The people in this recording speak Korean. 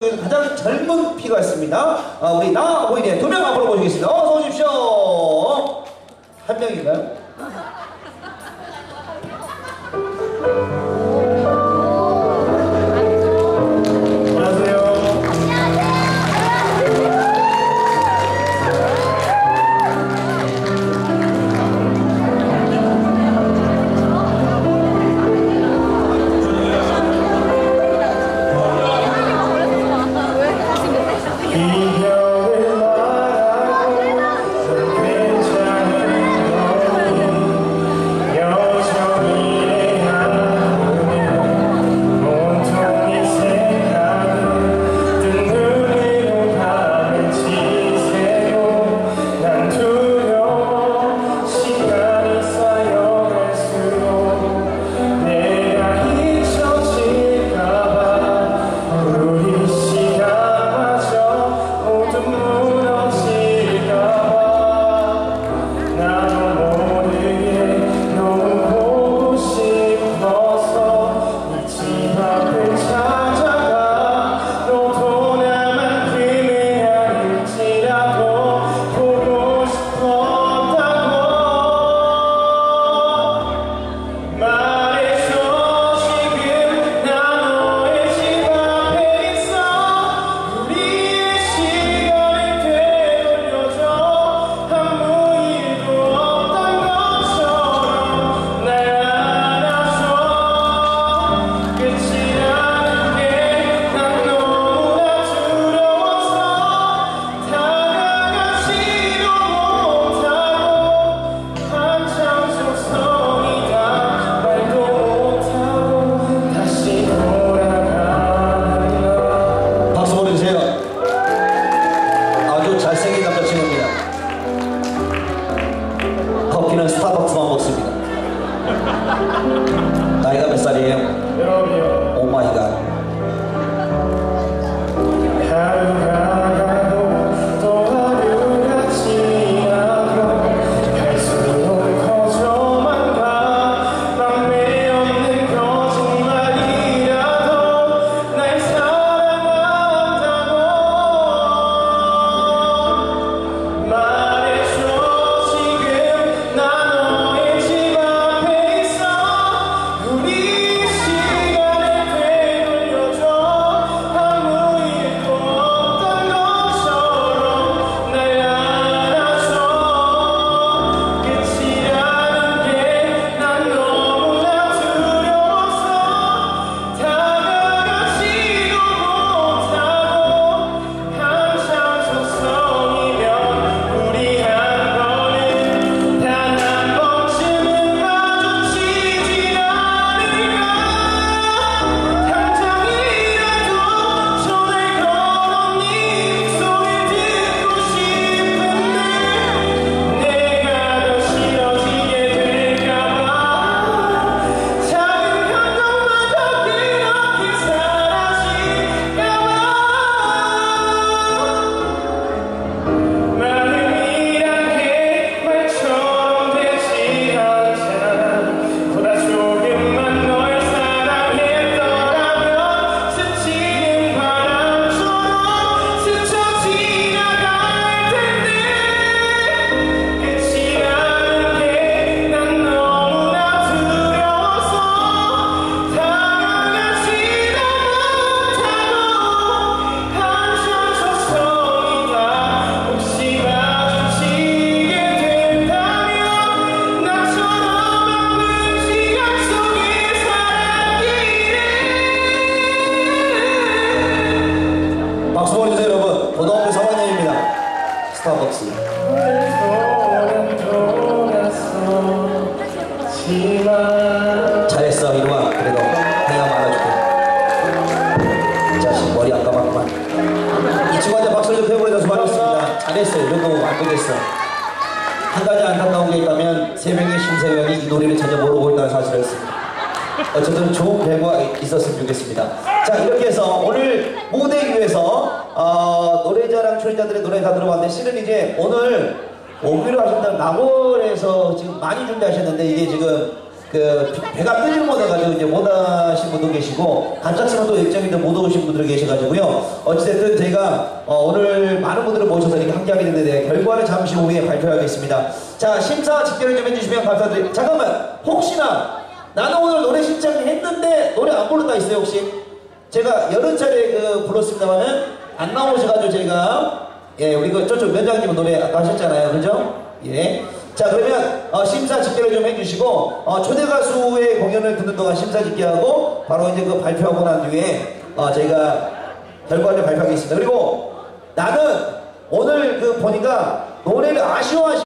그 가장 젊은 피가 있습니다. 아, 우리 나오이네 두명 앞으로 모시겠습니다. 어서 오십시오. 한 명인가요? 大神さんにお前が 스타벅스. 잘했어 이리와 그래도 내가 말아줄게. 자식 머리 아까 막만. 이 친구한테 박수를 좀 해보내줘서 말했습니다. 잘했어 이런 거 안되겠어. 한 가지 안타까운 게 있다면 세 명의 심세명이 이 노래를 전혀 모르고 있다는 사실을 했습니다. 어쨌든 좋은 결과 있었으면 좋겠습니다. 자 이렇게 해서 오늘 무대 위에서 소리자들의 노래가 들어봤는데 실은 이제 오늘 오기로 하셨던 나골에서 지금 많이 준비하셨는데 이게 지금 그 배가 뜨질 못해가지고 이제 못 하신 분도 계시고 갑작스러운 또 일정인데 못 오신 분들 계셔가지고요. 어찌됐든 제가 어 오늘 많은 분들을 모셔서 이렇게 함께하게 됐는데 결과를 잠시 후에 발표하겠습니다. 자 심사 직결을 좀 해주시면 감사드립니다. 잠깐만 혹시나 나는 오늘 노래 신청했는데 노래 안 부른다 있어요 혹시? 제가 여러 차례 그 불렀습니다만은 안 나오셔가지고 제가 예 우리 그 저쪽 면장님은 노래 아까 하셨잖아요 그죠? 예. 자 그러면 어, 심사 집계를 좀 해주시고 어, 초대 가수의 공연을 듣는 동안 심사 집계하고 바로 이제 그 발표하고 난 뒤에 어, 저희가 결과를 발표하겠습니다. 그리고 나는 오늘 그 보니까 노래를 아쉬워하시